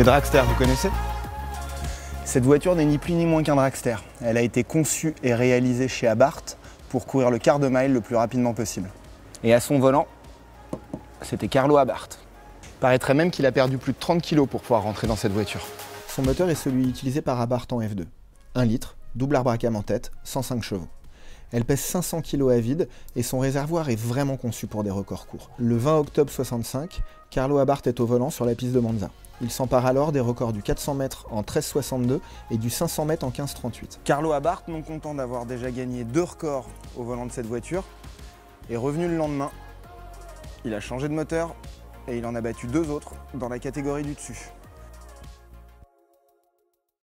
Les dragsters, vous connaissez? Cette voiture n'est ni plus ni moins qu'un dragster. Elle a été conçue et réalisée chez Abarth pour courir le quart de mile le plus rapidement possible. Et à son volant, c'était Carlo Abarth. Paraîtrait même qu'il a perdu plus de 30 kg pour pouvoir rentrer dans cette voiture. Son moteur est celui utilisé par Abarth en F2. 1 litre, double arbre à cam en tête, 105 chevaux. Elle pèse 500 kg à vide et son réservoir est vraiment conçu pour des records courts. Le 20 octobre 65, Carlo Abarth est au volant sur la piste de Monza. Il s'empare alors des records du 400 mètres en 13,62 et du 500 mètres en 15,38. Carlo Abarth, non content d'avoir déjà gagné deux records au volant de cette voiture, est revenu le lendemain. Il a changé de moteur et il en a battu deux autres dans la catégorie du dessus.